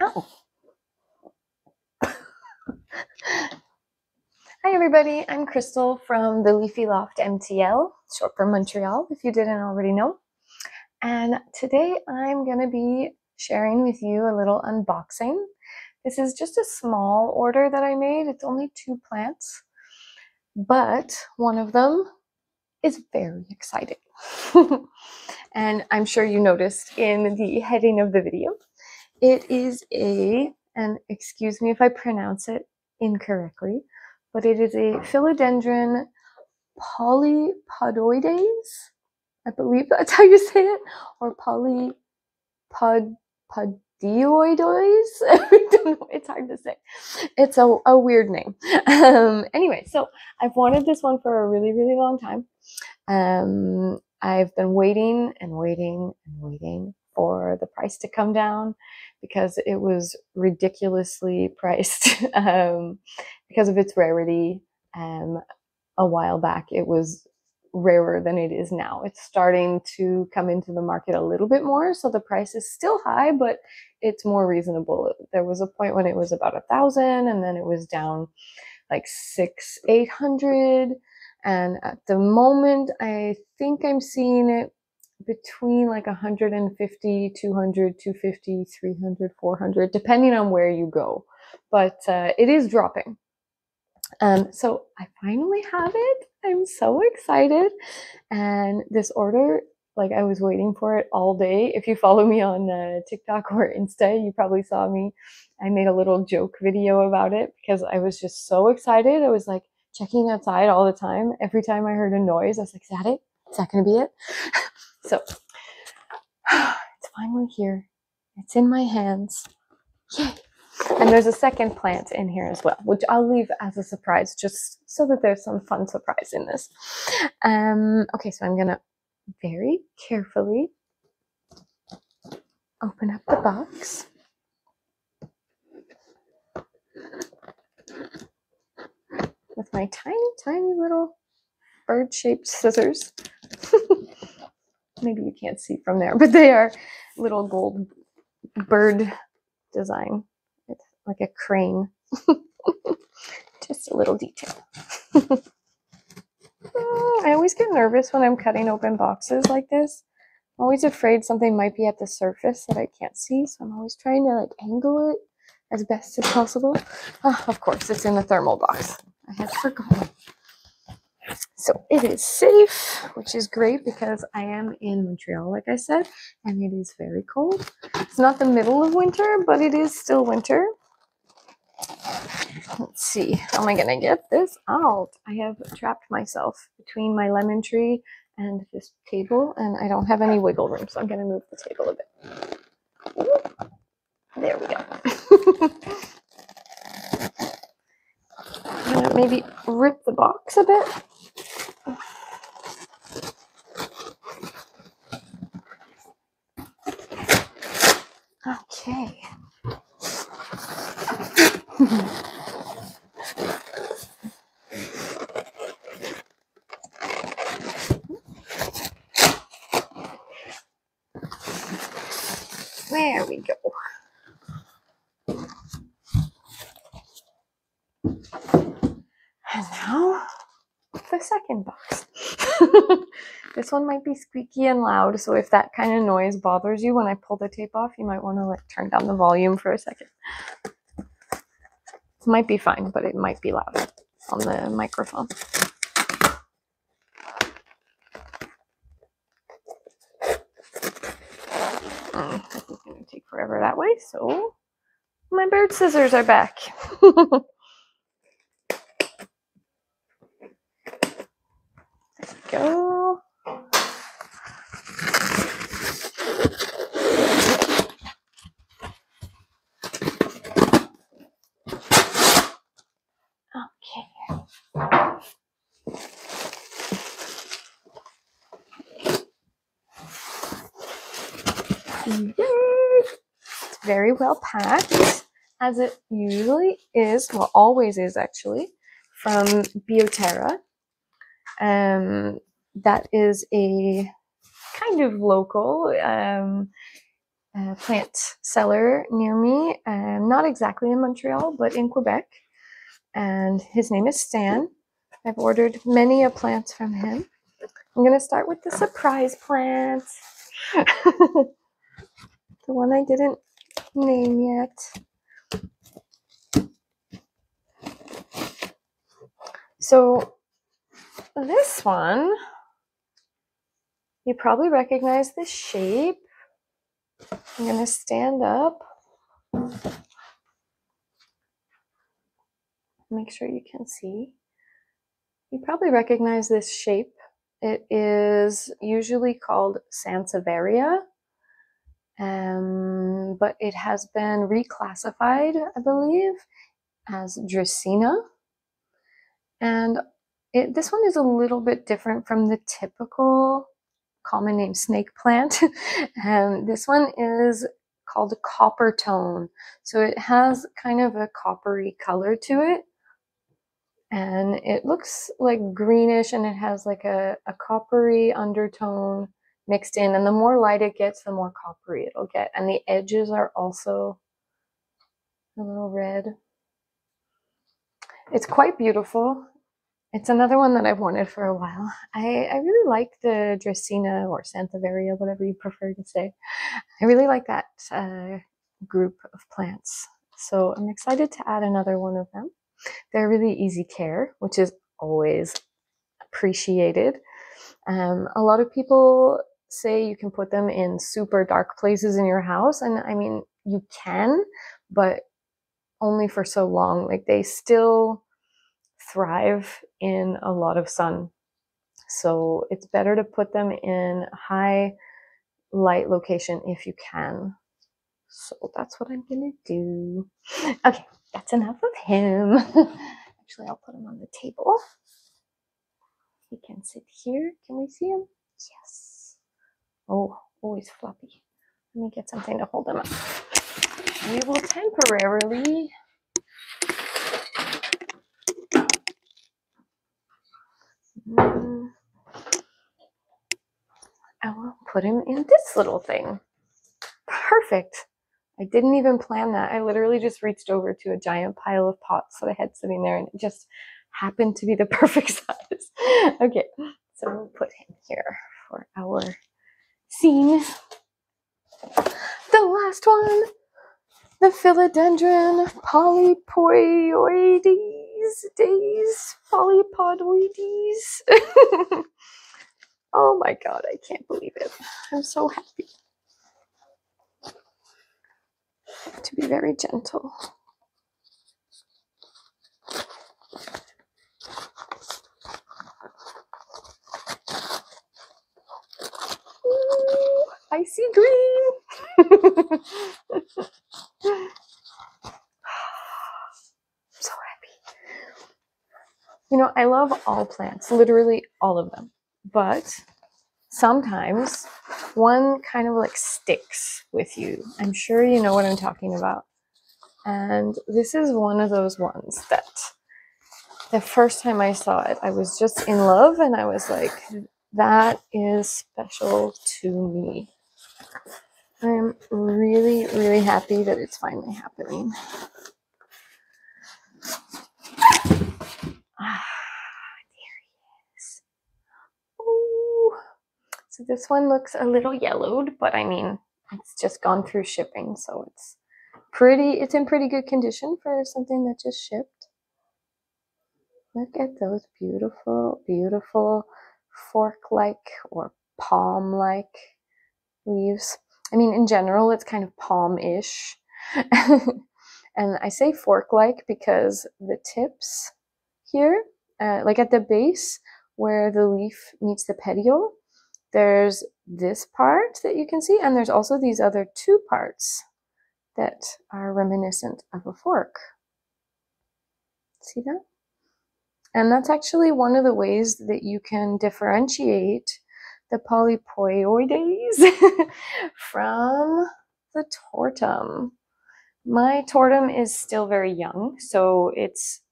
Oh. Hi everybody, I'm Crystal from the Leafy Loft MTL, short for Montreal, if you didn't already know. And today I'm going to be sharing with you a little unboxing. This is just a small order that I made. It's only two plants, but one of them is very exciting. and I'm sure you noticed in the heading of the video, it is a, and excuse me if I pronounce it incorrectly, but it is a philodendron polypodoides. I believe that's how you say it, or polypod podioidois. I don't know. It's hard to say. It's a, a weird name. Um, anyway, so I've wanted this one for a really, really long time. Um, I've been waiting and waiting and waiting for the price to come down because it was ridiculously priced um, because of its rarity. Um, a while back, it was rarer than it is now. It's starting to come into the market a little bit more, so the price is still high, but it's more reasonable. There was a point when it was about a thousand, and then it was down like six, eight hundred. And at the moment, I think I'm seeing it between like 150, 200, 250, 300, 400, depending on where you go. But uh, it is dropping. Um, so I finally have it. I'm so excited. And this order, like I was waiting for it all day. If you follow me on uh, TikTok or Insta, you probably saw me. I made a little joke video about it because I was just so excited. I was like checking outside all the time. Every time I heard a noise, I was like, is that it? Is that going to be it? so it's finally here. It's in my hands. Yay! And there's a second plant in here as well, which I'll leave as a surprise just so that there's some fun surprise in this. Um, okay, so I'm going to very carefully open up the box. With my tiny, tiny little bird-shaped scissors. Maybe you can't see from there, but they are little gold bird design like a crane. Just a little detail. I always get nervous when I'm cutting open boxes like this. I'm always afraid something might be at the surface that I can't see, so I'm always trying to like angle it as best as possible. Oh, of course, it's in the thermal box. I had forgotten. So it is safe, which is great because I am in Montreal, like I said, and it is very cold. It's not the middle of winter, but it is still winter. Let's see, how am I gonna get this out? I have trapped myself between my lemon tree and this table, and I don't have any wiggle room, so I'm gonna move the table a bit. There we go. I'm gonna maybe rip the box a bit. Okay. There we go. And now the second box. this one might be squeaky and loud, so if that kind of noise bothers you when I pull the tape off, you might want to like turn down the volume for a second. It might be fine, but it might be loud on the microphone. Mm, this is going to take forever that way, so my bird scissors are back. there we go. It's very well packed, as it usually is, well, always is actually, from Bioterra. Um, that is a kind of local. Um, a plant seller near me, um, not exactly in Montreal, but in Quebec. And his name is Stan. I've ordered many a plant from him. I'm going to start with the surprise plant. the one I didn't name yet. So this one, you probably recognize the shape. I'm going to stand up. Make sure you can see. You probably recognize this shape. It is usually called Sansevieria, but it has been reclassified, I believe, as Dracaena. And it, this one is a little bit different from the typical common name snake plant. and this one is called copper tone. So it has kind of a coppery color to it. And it looks like greenish and it has like a, a coppery undertone mixed in. And the more light it gets, the more coppery it'll get. And the edges are also a little red. It's quite beautiful. It's another one that I've wanted for a while. I, I really like the Dracaena or Sansevieria, whatever you prefer to say. I really like that uh, group of plants. So I'm excited to add another one of them. They're really easy care, which is always appreciated. Um, a lot of people say you can put them in super dark places in your house. And I mean, you can, but only for so long. Like they still thrive in a lot of sun. So it's better to put them in high light location if you can. So that's what I'm gonna do. Okay, that's enough of him. Actually, I'll put him on the table. He can sit here. Can we see him? Yes. Oh, always floppy. Let me get something to hold them up. We will temporarily Mm. I will put him in this little thing. Perfect. I didn't even plan that. I literally just reached over to a giant pile of pots that I had sitting there and it just happened to be the perfect size. okay, so we'll put him here for our scene. The last one, the philodendron polypoioides these days, polypodoides. oh my god, I can't believe it. I'm so happy. To be very gentle. I see green. So happy. You know, I love all plants, literally all of them. But sometimes one kind of like sticks with you. I'm sure you know what I'm talking about. And this is one of those ones that the first time I saw it, I was just in love and I was like, that is special to me. I'm really, really happy that it's finally happening. Ah, there he is. So this one looks a little yellowed, but I mean, it's just gone through shipping, so it's pretty, it's in pretty good condition for something that just shipped. Look at those beautiful, beautiful fork-like or palm-like leaves. I mean, in general, it's kind of palm-ish. and I say fork-like because the tips here, uh, like at the base where the leaf meets the petiole, there's this part that you can see, and there's also these other two parts that are reminiscent of a fork. See that? And that's actually one of the ways that you can differentiate the polypoioides from the tortum. My tortum is still very young, so it's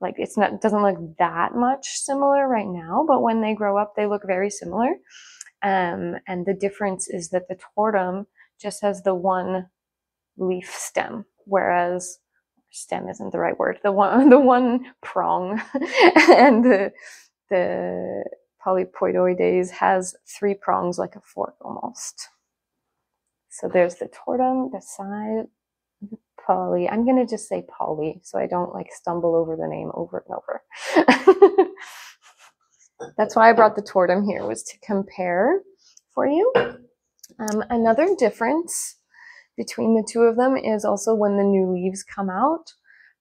like it's not doesn't look that much similar right now but when they grow up they look very similar um, and the difference is that the tortum just has the one leaf stem, whereas stem isn't the right word. The one the one prong and the the polypoidoides has three prongs like a fork almost. So there's the tortum, the side, the poly. I'm gonna just say poly so I don't like stumble over the name over and over. That's why I brought the tortum here was to compare for you. Um, another difference between the two of them is also when the new leaves come out.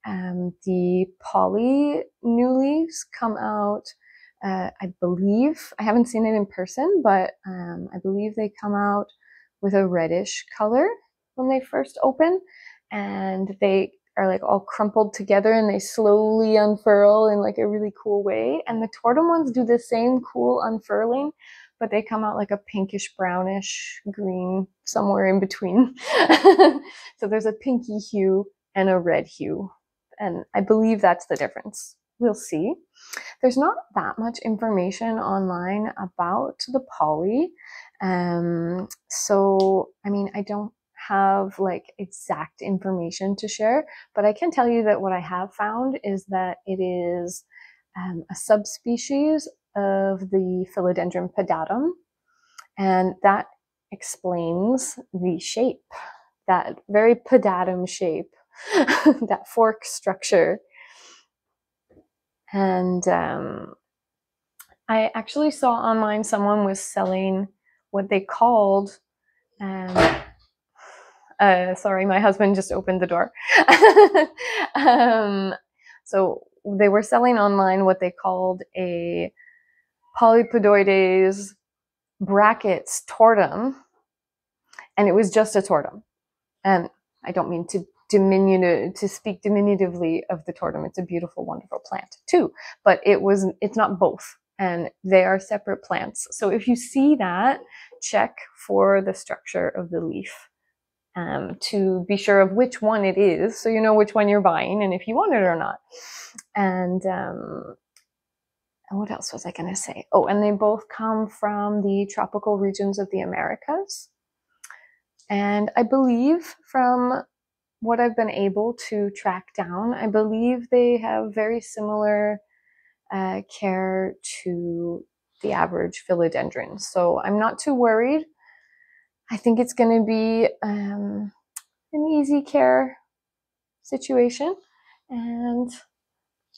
Um, the poly new leaves come out, uh, I believe, I haven't seen it in person, but um, I believe they come out with a reddish color when they first open and they are like all crumpled together and they slowly unfurl in like a really cool way. And the tortum ones do the same cool unfurling, but they come out like a pinkish brownish green somewhere in between. so there's a pinky hue and a red hue. And I believe that's the difference. We'll see. There's not that much information online about the poly. Um, so, I mean, I don't have like exact information to share, but I can tell you that what I have found is that it is um, a subspecies of the Philodendron pedatum, and that explains the shape, that very pedatum shape, that fork structure. And um, I actually saw online someone was selling what they called. Um, uh, sorry, my husband just opened the door. um, so they were selling online what they called a Polypodoides brackets tortum, and it was just a tortum. And I don't mean to diminutive to speak diminutively of the tortum. It's a beautiful, wonderful plant too, but it was it's not both, and they are separate plants. So if you see that, check for the structure of the leaf. Um, to be sure of which one it is, so you know which one you're buying and if you want it or not. And um, and what else was I going to say? Oh, and they both come from the tropical regions of the Americas. And I believe from what I've been able to track down, I believe they have very similar uh, care to the average philodendron. So I'm not too worried. I think it's going to be um, an easy care situation. And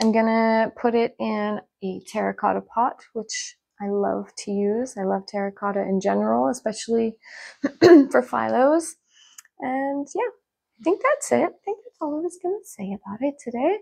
I'm gonna put it in a terracotta pot, which I love to use. I love terracotta in general, especially for philos. And yeah, I think that's it. I think that's all I was gonna say about it today.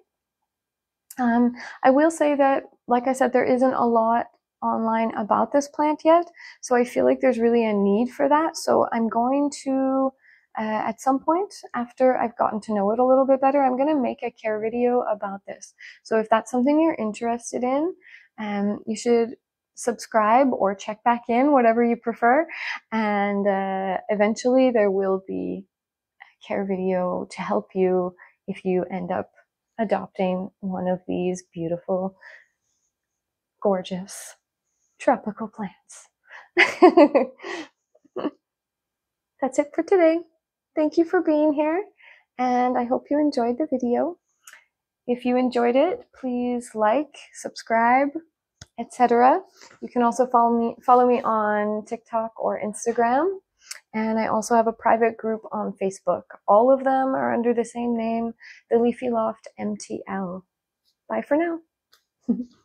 Um, I will say that, like I said, there isn't a lot online about this plant yet, so I feel like there's really a need for that. So I'm going to uh, at some point after I've gotten to know it a little bit better, I'm going to make a care video about this. So if that's something you're interested in, um, you should subscribe or check back in, whatever you prefer. And uh, eventually there will be care video to help you if you end up adopting one of these beautiful, gorgeous tropical plants. That's it for today. Thank you for being here, and I hope you enjoyed the video. If you enjoyed it, please like, subscribe, etc. You can also follow me follow me on TikTok or Instagram. And I also have a private group on Facebook. All of them are under the same name, the Leafy Loft MTL. Bye for now.